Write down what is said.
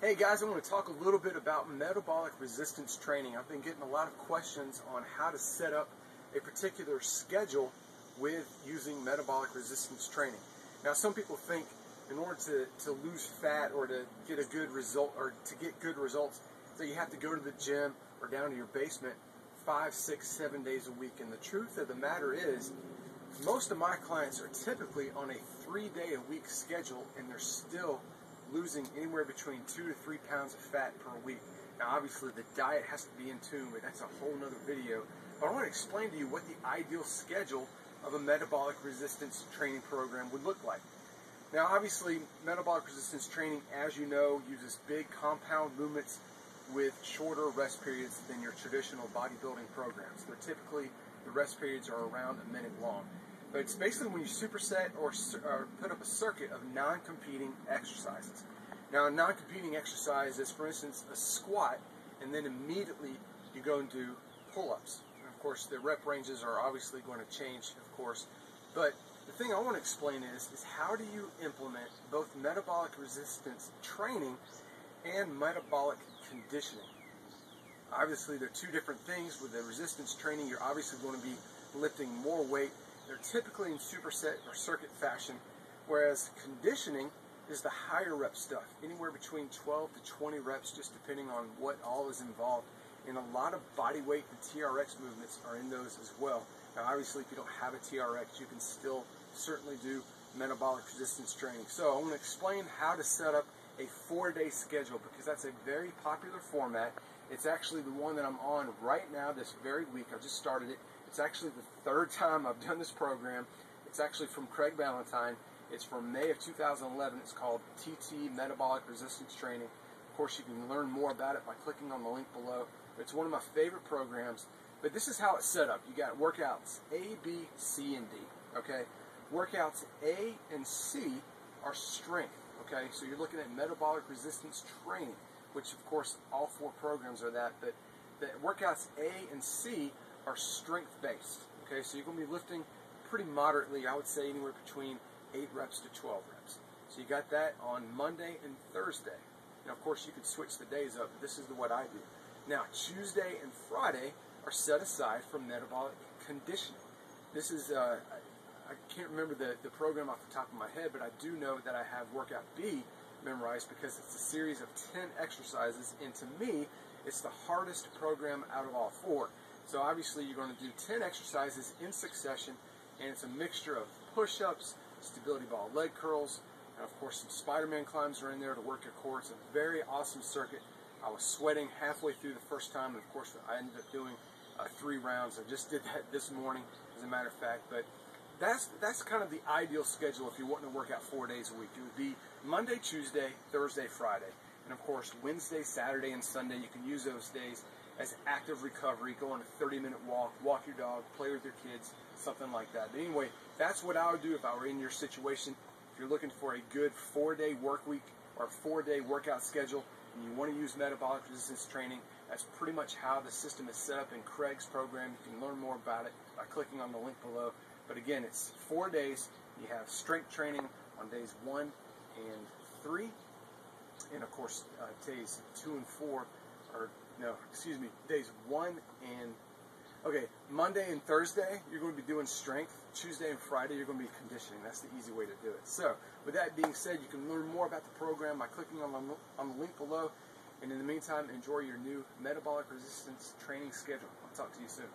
Hey guys, I want to talk a little bit about metabolic resistance training. I've been getting a lot of questions on how to set up a particular schedule with using metabolic resistance training. Now some people think in order to, to lose fat or to get a good result or to get good results that you have to go to the gym or down to your basement five, six, seven days a week. And the truth of the matter is most of my clients are typically on a three day a week schedule and they're still losing anywhere between two to three pounds of fat per week. Now, obviously, the diet has to be in tune, but that's a whole nother video. But I want to explain to you what the ideal schedule of a metabolic resistance training program would look like. Now, obviously, metabolic resistance training, as you know, uses big compound movements with shorter rest periods than your traditional bodybuilding programs. They're typically, the rest periods are around a minute long. But it's basically when you superset or, or put up a circuit of non-competing exercises. Now, a non-competing exercise is, for instance, a squat, and then immediately you go and do pull-ups. Of course, the rep ranges are obviously going to change, of course. But the thing I want to explain is, is how do you implement both metabolic resistance training and metabolic conditioning? Obviously, they're two different things. With the resistance training, you're obviously going to be lifting more weight they're typically in superset or circuit fashion, whereas conditioning is the higher rep stuff, anywhere between 12 to 20 reps, just depending on what all is involved. And a lot of body weight and TRX movements are in those as well. Now, obviously, if you don't have a TRX, you can still certainly do metabolic resistance training. So, I want to explain how to set up a four day schedule because that's a very popular format. It's actually the one that I'm on right now, this very week. I just started it. It's actually the third time I've done this program. It's actually from Craig Ballantyne. It's from May of 2011. It's called TT Metabolic Resistance Training. Of course, you can learn more about it by clicking on the link below. It's one of my favorite programs. But this is how it's set up. You got workouts A, B, C, and D. Okay? Workouts A and C are strength. Okay? So you're looking at metabolic resistance training, which of course all four programs are that. But the workouts A and C are strength based. Okay, so you're going to be lifting pretty moderately, I would say anywhere between 8 reps to 12 reps. So you got that on Monday and Thursday. Now, of course, you could switch the days up, but this is what I do. Now, Tuesday and Friday are set aside for metabolic conditioning. This is, uh, I, I can't remember the, the program off the top of my head, but I do know that I have Workout B memorized because it's a series of 10 exercises, and to me, it's the hardest program out of all four. So obviously you're going to do 10 exercises in succession, and it's a mixture of push-ups, stability ball leg curls, and of course some Spider-Man climbs are in there to work your core. It's a very awesome circuit. I was sweating halfway through the first time, and of course I ended up doing uh, three rounds. I just did that this morning, as a matter of fact. But that's that's kind of the ideal schedule if you're wanting to work out four days a week. It would be Monday, Tuesday, Thursday, Friday, and of course Wednesday, Saturday, and Sunday. You can use those days as active recovery, go on a 30 minute walk, walk your dog, play with your kids, something like that. But anyway, that's what I would do if I were in your situation. If you're looking for a good four day work week or four day workout schedule and you want to use metabolic resistance training, that's pretty much how the system is set up in Craig's program. You can learn more about it by clicking on the link below. But again, it's four days. You have strength training on days one and three, and of course, uh, days two and four are no, excuse me, days one and okay, Monday and Thursday you're going to be doing strength. Tuesday and Friday you're going to be conditioning. That's the easy way to do it. So, with that being said, you can learn more about the program by clicking on the, on the link below. And in the meantime, enjoy your new metabolic resistance training schedule. I'll talk to you soon.